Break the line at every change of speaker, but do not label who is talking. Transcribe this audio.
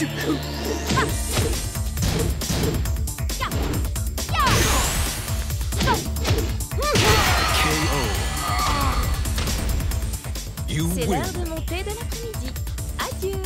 C'est l'heure de monter de l'après-midi. Adieu